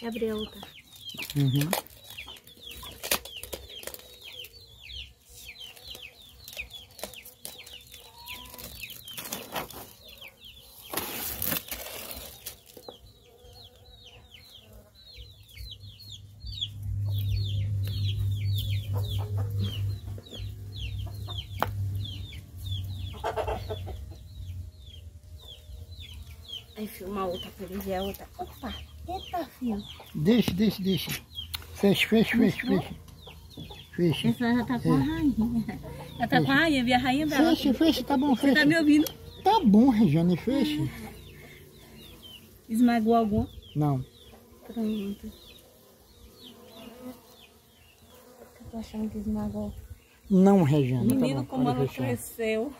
Eu abrir a outra. Uhum. Aí filma outra ver a outra. Opa, eita, filho. Deixa, deixa, deixa. Fecha, fecha, fecha, fecha. Fecha. Essa já tá com a rainha. Já tá com a rainha, vi a rainha dela. Fecha, fecha, tá bom, Você tá fecha. me ouvindo? Tá bom, Regiane, fecha. Esmagou algum? Não. Pronto. Eu tô achando que esmagou. Não, Regiane. Menino, tá bom, como ela fechar. cresceu.